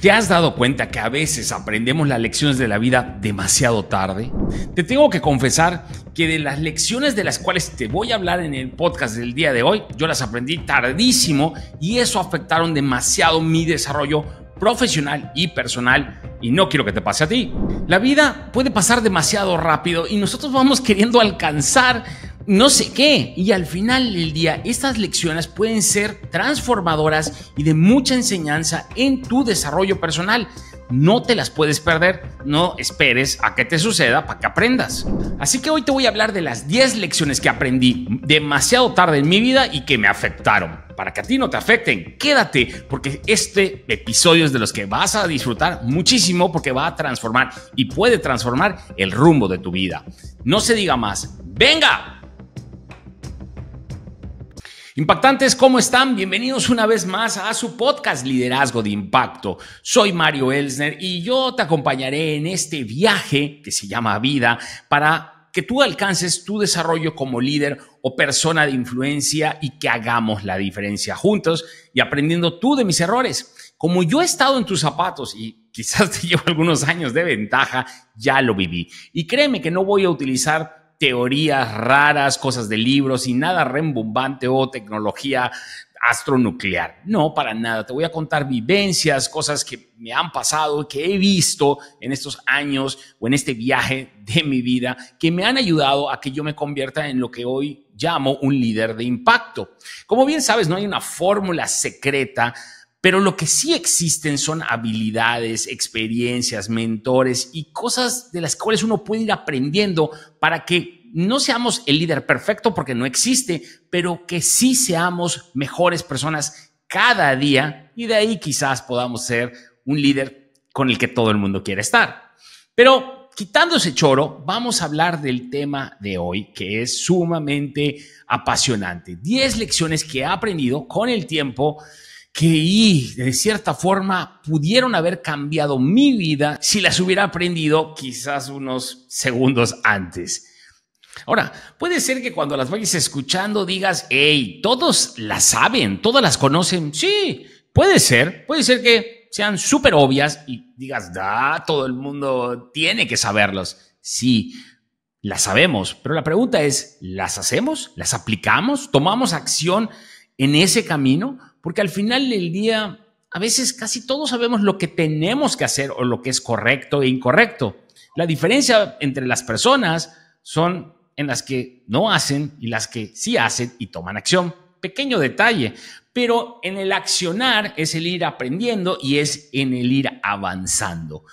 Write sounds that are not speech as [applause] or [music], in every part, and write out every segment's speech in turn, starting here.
¿Te has dado cuenta que a veces aprendemos las lecciones de la vida demasiado tarde? Te tengo que confesar que de las lecciones de las cuales te voy a hablar en el podcast del día de hoy, yo las aprendí tardísimo y eso afectaron demasiado mi desarrollo profesional y personal y no quiero que te pase a ti. La vida puede pasar demasiado rápido y nosotros vamos queriendo alcanzar no sé qué. Y al final del día, estas lecciones pueden ser transformadoras y de mucha enseñanza en tu desarrollo personal. No te las puedes perder, no esperes a que te suceda para que aprendas. Así que hoy te voy a hablar de las 10 lecciones que aprendí demasiado tarde en mi vida y que me afectaron. Para que a ti no te afecten, quédate porque este episodio es de los que vas a disfrutar muchísimo porque va a transformar y puede transformar el rumbo de tu vida. No se diga más. ¡Venga! Impactantes, ¿cómo están? Bienvenidos una vez más a su podcast Liderazgo de Impacto. Soy Mario Elsner y yo te acompañaré en este viaje que se llama vida para que tú alcances tu desarrollo como líder o persona de influencia y que hagamos la diferencia juntos y aprendiendo tú de mis errores. Como yo he estado en tus zapatos y quizás [laughs] te llevo algunos años de ventaja, ya lo viví. Y créeme que no voy a utilizar teorías raras, cosas de libros y nada rembombante o tecnología astronuclear. No, para nada. Te voy a contar vivencias, cosas que me han pasado, que he visto en estos años o en este viaje de mi vida, que me han ayudado a que yo me convierta en lo que hoy llamo un líder de impacto. Como bien sabes, no hay una fórmula secreta pero lo que sí existen son habilidades, experiencias, mentores y cosas de las cuales uno puede ir aprendiendo para que no seamos el líder perfecto porque no existe, pero que sí seamos mejores personas cada día y de ahí quizás podamos ser un líder con el que todo el mundo quiere estar. Pero quitando ese choro, vamos a hablar del tema de hoy que es sumamente apasionante. 10 lecciones que he aprendido con el tiempo que de cierta forma pudieron haber cambiado mi vida si las hubiera aprendido quizás unos segundos antes. Ahora, puede ser que cuando las vayas escuchando digas, hey, todos las saben, todas las conocen. Sí, puede ser, puede ser que sean súper obvias y digas, da, todo el mundo tiene que saberlos. Sí, las sabemos, pero la pregunta es, ¿las hacemos? ¿Las aplicamos? ¿Tomamos acción en ese camino? Porque al final del día, a veces casi todos sabemos lo que tenemos que hacer o lo que es correcto e incorrecto. La diferencia entre las personas son en las que no hacen y las que sí hacen y toman acción. Pequeño detalle, pero en el accionar es el ir aprendiendo y es en el ir avanzando.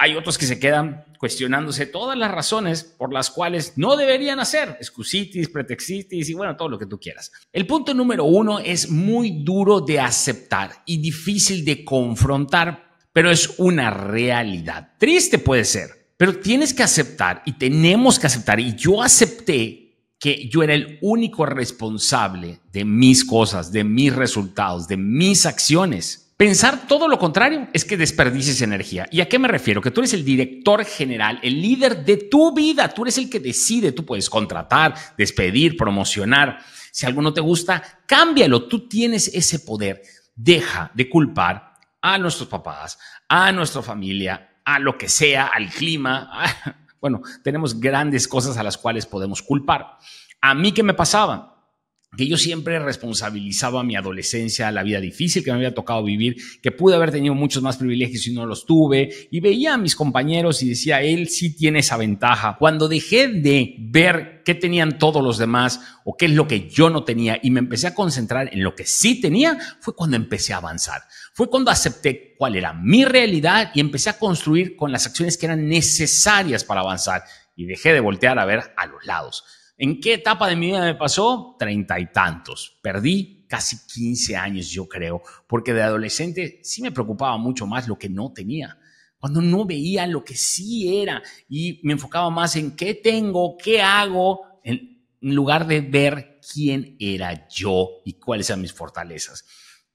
Hay otros que se quedan cuestionándose todas las razones por las cuales no deberían hacer, excusitis, pretexitis y bueno, todo lo que tú quieras. El punto número uno es muy duro de aceptar y difícil de confrontar, pero es una realidad. Triste puede ser, pero tienes que aceptar y tenemos que aceptar y yo acepté que yo era el único responsable de mis cosas, de mis resultados, de mis acciones. Pensar todo lo contrario es que desperdicies energía. ¿Y a qué me refiero? Que tú eres el director general, el líder de tu vida. Tú eres el que decide. Tú puedes contratar, despedir, promocionar. Si algo no te gusta, cámbialo. Tú tienes ese poder. Deja de culpar a nuestros papás, a nuestra familia, a lo que sea, al clima. [laughs] Bueno, tenemos grandes cosas a las cuales podemos culpar. A mí, ¿qué me pasaba? Que yo siempre responsabilizaba mi adolescencia, la vida difícil que me había tocado vivir, que pude haber tenido muchos más privilegios y no los tuve, y veía a mis compañeros y decía, él sí tiene esa ventaja. Cuando dejé de ver qué tenían todos los demás o qué es lo que yo no tenía y me empecé a concentrar en lo que sí tenía, fue cuando empecé a avanzar. Fue cuando acepté cuál era mi realidad y empecé a construir con las acciones que eran necesarias para avanzar y dejé de voltear a ver a los lados. ¿En qué etapa de mi vida me pasó? Treinta y tantos. Perdí casi 15 años, yo creo, porque de adolescente sí me preocupaba mucho más lo que no tenía. Cuando no veía lo que sí era y me enfocaba más en qué tengo, qué hago, en lugar de ver quién era yo y cuáles eran mis fortalezas.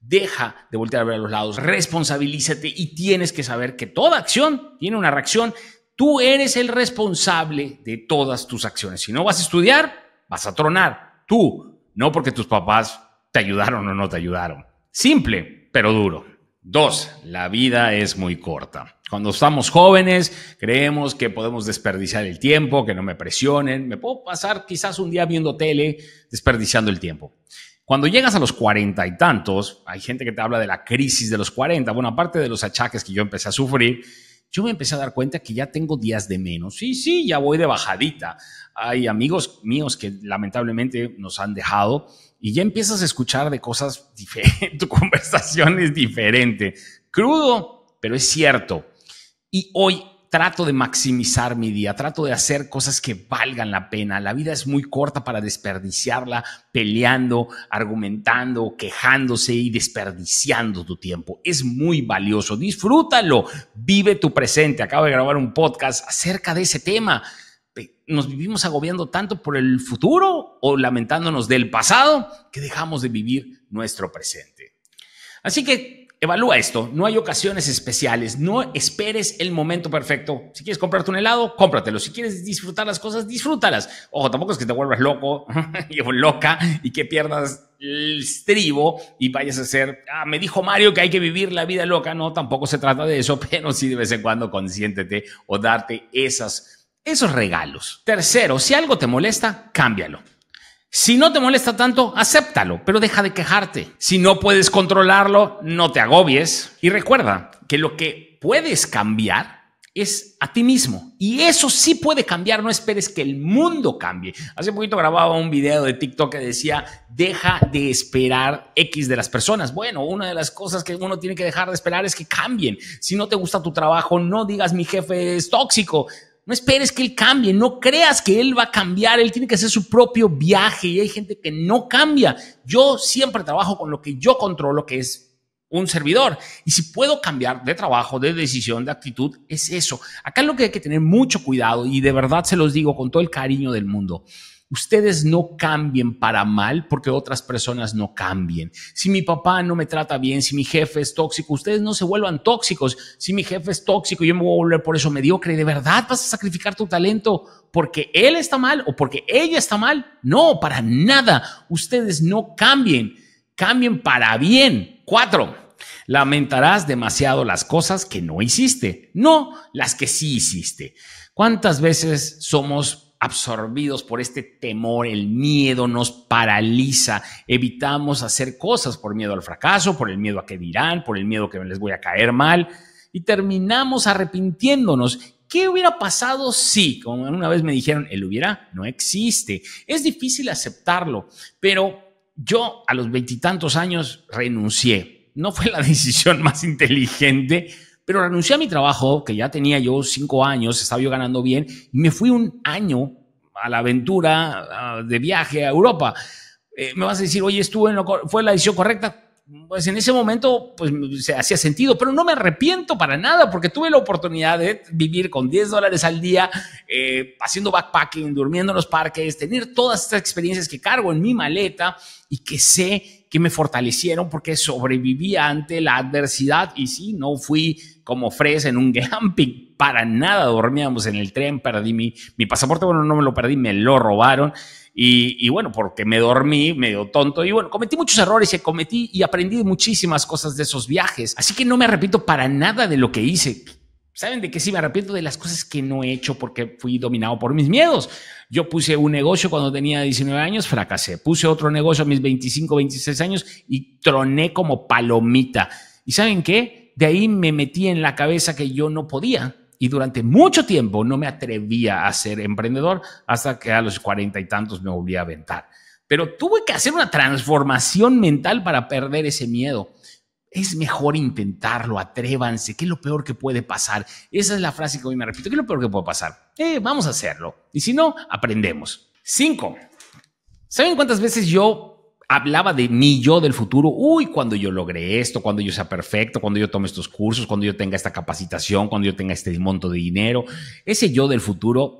Deja de voltear a ver a los lados, responsabilízate y tienes que saber que toda acción tiene una reacción Tú eres el responsable de todas tus acciones. Si no vas a estudiar, vas a tronar. Tú, no porque tus papás te ayudaron o no te ayudaron. Simple, pero duro. Dos, la vida es muy corta. Cuando estamos jóvenes, creemos que podemos desperdiciar el tiempo, que no me presionen. Me puedo pasar quizás un día viendo tele, desperdiciando el tiempo. Cuando llegas a los cuarenta y tantos, hay gente que te habla de la crisis de los cuarenta. Bueno, aparte de los achaques que yo empecé a sufrir, yo me empecé a dar cuenta que ya tengo días de menos. Sí, sí, ya voy de bajadita. Hay amigos míos que lamentablemente nos han dejado y ya empiezas a escuchar de cosas diferentes, [laughs] tu conversación es diferente. Crudo, pero es cierto. Y hoy trato de maximizar mi día, trato de hacer cosas que valgan la pena. La vida es muy corta para desperdiciarla peleando, argumentando, quejándose y desperdiciando tu tiempo. Es muy valioso. Disfrútalo. Vive tu presente. Acabo de grabar un podcast acerca de ese tema. Nos vivimos agobiando tanto por el futuro o lamentándonos del pasado que dejamos de vivir nuestro presente. Así que Evalúa esto, no hay ocasiones especiales, no esperes el momento perfecto. Si quieres comprarte un helado, cómpratelo. Si quieres disfrutar las cosas, disfrútalas. Ojo, tampoco es que te vuelvas loco [laughs] o loca y que pierdas el estribo y vayas a hacer, ah, me dijo Mario que hay que vivir la vida loca. No, tampoco se trata de eso, [laughs] pero sí de vez en cuando consiéntete o darte esas, esos regalos. Tercero, si algo te molesta, cámbialo. Si no te molesta tanto, acéptalo, pero deja de quejarte. Si no puedes controlarlo, no te agobies. Y recuerda que lo que puedes cambiar es a ti mismo. Y eso sí puede cambiar, no esperes que el mundo cambie. Hace poquito grababa un video de TikTok que decía, deja de esperar X de las personas. Bueno, una de las cosas que uno tiene que dejar de esperar es que cambien. Si no te gusta tu trabajo, no digas mi jefe es tóxico. No esperes que él cambie, no creas que él va a cambiar, él tiene que hacer su propio viaje y hay gente que no cambia. Yo siempre trabajo con lo que yo controlo, que es un servidor. Y si puedo cambiar de trabajo, de decisión, de actitud, es eso. Acá lo que hay que tener mucho cuidado y de verdad se los digo con todo el cariño del mundo ustedes no cambien para mal porque otras personas no cambien. Si mi papá no me trata bien, si mi jefe es tóxico, ustedes no se vuelvan tóxicos. Si mi jefe es tóxico, yo me voy a volver por eso mediocre. ¿De verdad vas a sacrificar tu talento porque él está mal o porque ella está mal? No, para nada. Ustedes no cambien. Cambien para bien. Cuatro. Lamentarás demasiado las cosas que no hiciste, no las que sí hiciste. ¿Cuántas veces somos absorbidos por este temor, el miedo nos paraliza, evitamos hacer cosas por miedo al fracaso, por el miedo a que dirán, por el miedo que les voy a caer mal y terminamos arrepintiéndonos. ¿Qué hubiera pasado si, como una vez me dijeron, el hubiera no existe? Es difícil aceptarlo, pero yo a los veintitantos años renuncié. No fue la [laughs] decisión más inteligente, pero renuncié a mi trabajo, que ya tenía yo cinco años, estaba yo ganando bien, y me fui un año a la aventura de viaje a Europa. Eh, me vas a decir, oye, estuve en ¿fue la decisión correcta? Pues en ese momento, pues se hacía sentido, pero no me arrepiento para nada porque tuve la oportunidad de vivir con 10 dólares al día, eh, haciendo backpacking, durmiendo en los parques, tener todas estas experiencias que cargo en mi maleta y que sé que me fortalecieron porque sobreviví ante la adversidad y sí, no fui como fresa en un [laughs] glamping, para nada dormíamos en el tren, perdí mi, mi pasaporte, bueno, no me lo perdí, me lo robaron. Y, y, bueno, porque me dormí medio tonto y bueno, cometí muchos errores y cometí y aprendí muchísimas cosas de esos viajes. Así que no me arrepiento para nada de lo que hice. ¿Saben de qué sí me arrepiento? De las cosas que no he hecho porque fui dominado por mis miedos. Yo puse un negocio cuando tenía 19 años, fracasé. Puse otro negocio a mis 25, 26 años y troné como palomita. ¿Y saben qué? de ahí me metí en la cabeza que yo no podía y durante mucho tiempo no me atrevía a ser emprendedor hasta que a los cuarenta y tantos me volví a aventar. Pero tuve que hacer una transformación mental para perder ese miedo. Es mejor intentarlo, atrévanse. ¿Qué es lo peor que puede pasar? Esa es la frase que hoy me repito. ¿Qué es lo peor que puede pasar? Eh, vamos a hacerlo. Y si no, aprendemos. Cinco. ¿Saben cuántas veces yo hablaba de mi yo del futuro, uy, cuando yo logre esto, cuando yo sea perfecto, cuando yo tome estos cursos, cuando yo tenga esta capacitación, cuando yo tenga este monto de dinero, ese yo del futuro,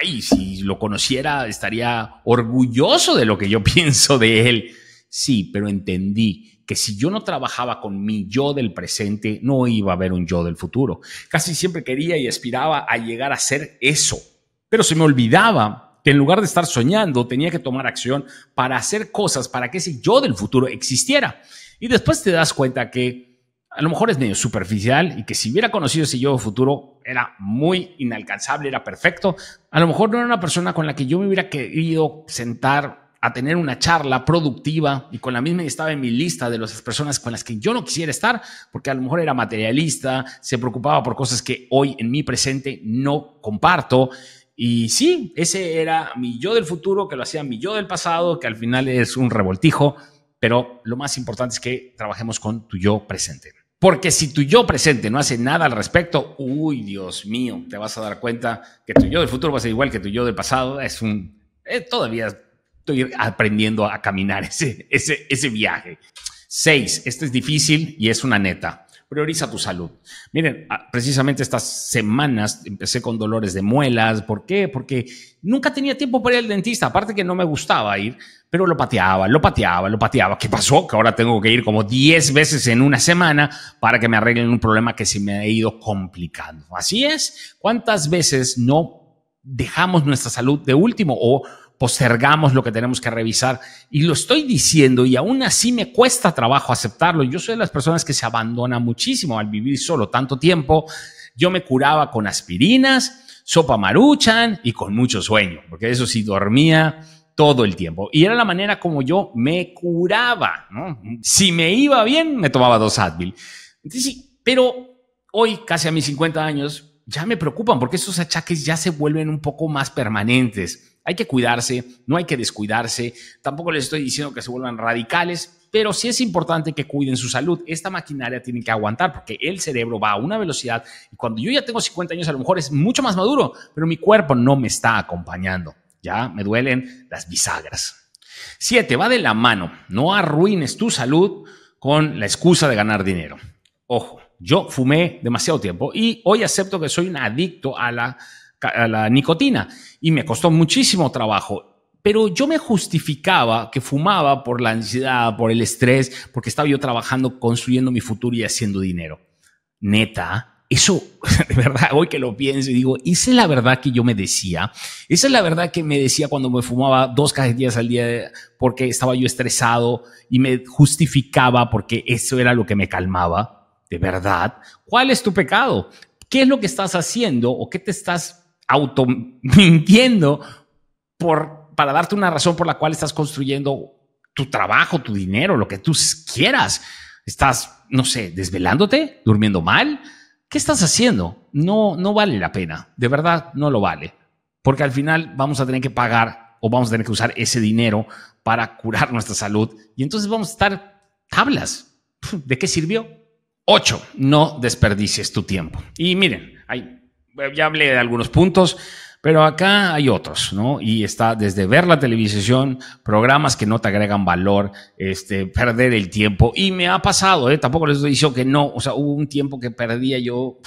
ay, si lo conociera estaría orgulloso de lo que yo [laughs] pienso de él. Sí, pero entendí que si yo no trabajaba con mi yo del presente, no iba a haber un yo del futuro. Casi siempre quería y aspiraba a llegar a ser eso, pero se me olvidaba que en lugar de estar soñando tenía que tomar acción para hacer cosas para que ese yo del futuro existiera. Y después te das cuenta que a lo mejor es medio superficial y que si hubiera conocido ese yo futuro era muy inalcanzable, era perfecto, a lo mejor no era una persona con la que yo me hubiera querido sentar a tener una charla productiva y con la misma estaba en mi lista de las personas con las que yo no quisiera estar, porque a lo mejor era materialista, se preocupaba por cosas que hoy en mi presente no comparto. Y sí, ese era mi yo del futuro, que lo hacía mi yo del pasado, que al final es un revoltijo, pero lo más importante es que trabajemos con tu yo presente. Porque si tu yo presente no hace nada al respecto, uy, Dios mío, te vas a dar cuenta que tu yo del futuro va a ser igual que tu yo del pasado. Es un. Eh, todavía estoy aprendiendo a caminar [laughs] ese, ese, ese viaje. Seis, esto es difícil y es una neta. Prioriza tu salud. Miren, ah, precisamente estas semanas empecé con dolores de muelas. ¿Por qué? Porque nunca tenía tiempo para ir al dentista. Aparte que no me gustaba ir, pero lo pateaba, lo pateaba, lo pateaba. ¿Qué pasó? Que ahora tengo que ir como 10 veces en una semana para que me arreglen un problema que se me ha ido complicando. Así es. ¿Cuántas veces no dejamos nuestra salud de último o postergamos lo que tenemos que revisar. Y lo estoy diciendo y aún así me cuesta trabajo aceptarlo. Yo soy de las personas que se abandonan muchísimo al vivir solo tanto tiempo. Yo me curaba con aspirinas, sopa maruchan y con mucho sueño, porque eso sí dormía todo el tiempo. Y era la manera como yo me curaba. Si me iba bien, me tomaba dos Advil. pero hoy, casi a mis 50 años, ya me preocupan porque esos achaques ya se vuelven un poco más permanentes hay que cuidarse, no hay que descuidarse. Tampoco les estoy diciendo que se vuelvan radicales, pero sí es importante que cuiden su salud. Esta maquinaria tiene que aguantar porque el cerebro va a una velocidad y cuando yo ya tengo 50 años a lo mejor es mucho más maduro, pero mi cuerpo no me está acompañando. Ya me duelen las bisagras. Siete, va de la mano. No arruines tu salud con la excusa de ganar dinero. Ojo, yo fumé demasiado tiempo y hoy acepto que soy un adicto a la la nicotina y me costó muchísimo trabajo. Pero yo me justificaba que fumaba por la ansiedad, por el estrés, porque estaba yo trabajando, construyendo mi futuro y haciendo dinero. Neta, eso, [laughs] de verdad, hoy que lo pienso y digo, esa es la verdad que yo me decía. Esa es la verdad que me decía cuando me fumaba dos cajetillas al día porque estaba yo estresado y me justificaba porque eso era lo que me calmaba. De verdad, ¿cuál es tu pecado? ¿Qué es lo que estás haciendo o qué te estás auto mintiendo por, para darte una razón por la cual estás construyendo tu trabajo, tu dinero, lo que tú quieras. Estás, no sé, desvelándote, durmiendo mal. ¿Qué estás haciendo? No, no vale la pena. De verdad, no lo vale. Porque al final vamos a tener que pagar o vamos a tener que usar ese dinero para curar nuestra salud. Y entonces vamos a estar tablas. ¿De qué sirvió? Ocho, no desperdicies tu tiempo. Y miren, hay ya hablé de algunos puntos, pero acá hay otros, ¿no? Y está desde ver la televisión, programas que no te agregan valor, este, perder el tiempo. Y me ha pasado, ¿eh? Tampoco les dicho que no, o sea, hubo un tiempo que perdía yo.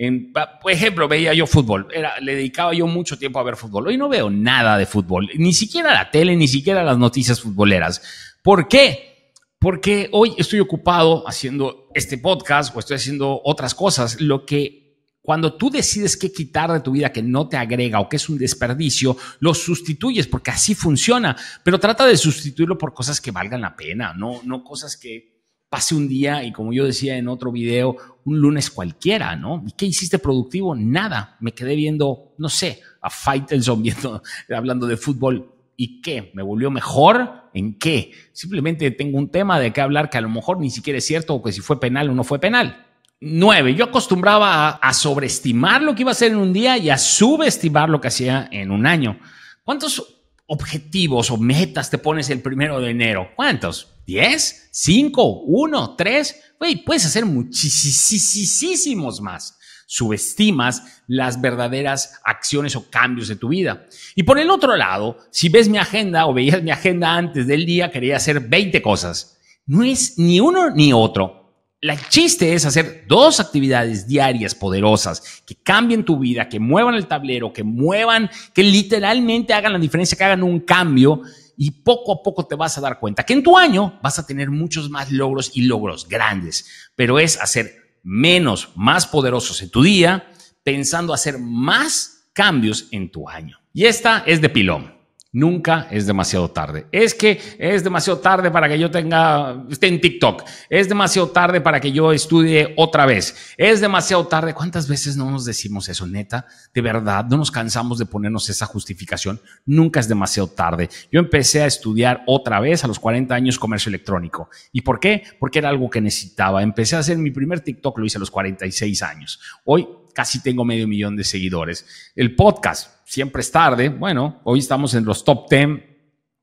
En, por ejemplo, veía yo fútbol, Era, le dedicaba yo mucho tiempo a ver fútbol. Hoy no veo nada de fútbol, ni siquiera la tele, ni siquiera las noticias futboleras. ¿Por qué? Porque hoy estoy ocupado haciendo este podcast o estoy haciendo otras cosas, lo que cuando tú decides qué quitar de tu vida que no te agrega o que es un desperdicio, lo sustituyes porque así funciona, pero trata de sustituirlo por cosas que valgan la pena, no, no cosas que pase un día y como yo decía en otro video, un lunes cualquiera, ¿no? ¿Y qué hiciste productivo? Nada. Me quedé viendo, no sé, a Faitelson [laughs] viendo, hablando de fútbol. ¿Y qué? ¿Me volvió mejor? ¿En qué? Simplemente tengo un tema de qué hablar que a lo mejor ni siquiera es cierto o que si fue penal o no fue penal. Nueve, yo acostumbraba a, sobreestimar lo que iba a hacer en un día y a subestimar lo que hacía en un año. ¿Cuántos objetivos o metas te pones el primero de enero? ¿Cuántos? ¿Diez? ¿Cinco? ¿Uno? ¿Tres? puedes hacer muchísimos más. Subestimas las verdaderas acciones o cambios de tu vida. Y por el otro lado, si ves mi agenda o veías mi agenda antes del día, quería hacer 20 cosas. No es ni uno ni otro el chiste es hacer dos actividades diarias poderosas que cambien tu vida, que muevan el tablero, que muevan, que literalmente hagan la diferencia, que hagan un cambio y poco a poco te vas a dar cuenta que en tu año vas a tener muchos más logros y logros grandes, pero es hacer menos, más poderosos en tu día, pensando hacer más cambios en tu año. Y esta es de pilón. Nunca es demasiado tarde. Es que es demasiado tarde para que yo tenga, esté en TikTok. Es demasiado tarde para que yo estudie otra vez. Es demasiado tarde. ¿Cuántas veces no nos decimos eso, neta? De verdad, no nos cansamos de ponernos esa justificación. Nunca es demasiado tarde. Yo empecé a estudiar otra vez a los 40 años comercio electrónico. ¿Y por qué? Porque era algo que necesitaba. Empecé a hacer mi primer TikTok, lo hice a los 46 años. Hoy casi tengo medio millón de seguidores. El podcast, siempre es tarde. Bueno, hoy estamos en los top 10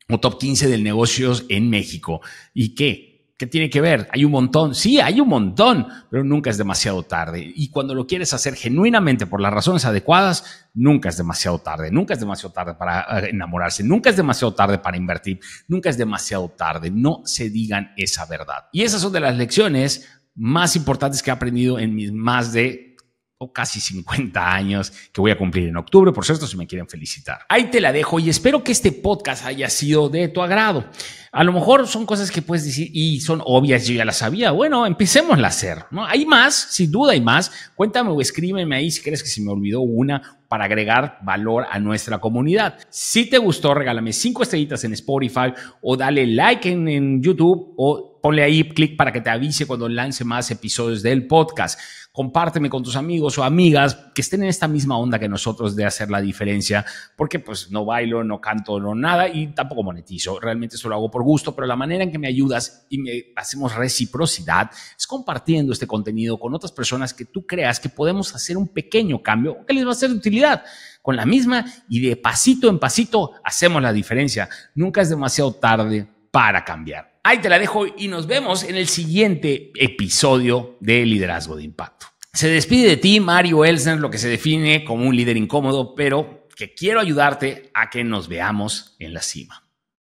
o top 15 del negocios en México. ¿Y qué? ¿Qué tiene que ver? Hay un montón. Sí, hay un montón, pero nunca es demasiado tarde. Y cuando lo quieres hacer genuinamente por las razones adecuadas, nunca es demasiado tarde. Nunca es demasiado tarde para eh, enamorarse. Nunca es demasiado tarde para invertir. Nunca es demasiado tarde. No se digan esa verdad. Y esas son de las lecciones más importantes que he aprendido en mis más de o casi 50 años que voy a cumplir en octubre, por cierto, si me quieren felicitar. Ahí te la dejo y espero que este podcast haya sido de tu agrado. A lo mejor son cosas que puedes decir y son obvias, yo ya las sabía. Bueno, empecemos a hacer, ¿no? Hay más, sin duda hay más. Cuéntame o escríbeme ahí si crees que se me olvidó una para agregar valor a nuestra comunidad. Si te gustó, regálame cinco estrellitas en Spotify o dale like en, en YouTube o ponle ahí clic para que te avise cuando lance más episodios del podcast compárteme con tus amigos o amigas que estén en esta misma onda que nosotros de hacer la diferencia, porque pues no bailo, no canto, no nada y tampoco monetizo. Realmente eso lo hago por gusto, pero la manera en que me ayudas y me hacemos reciprocidad es compartiendo este contenido con otras personas que tú creas que podemos hacer un pequeño cambio que les va a ser de utilidad. Con la misma y de pasito en pasito hacemos la diferencia. Nunca es demasiado tarde para cambiar. Ahí te la dejo y nos vemos en el siguiente episodio de Liderazgo de Impacto. Se despide de ti Mario Elsner, lo que se define como un líder incómodo, pero que quiero ayudarte a que nos veamos en la cima.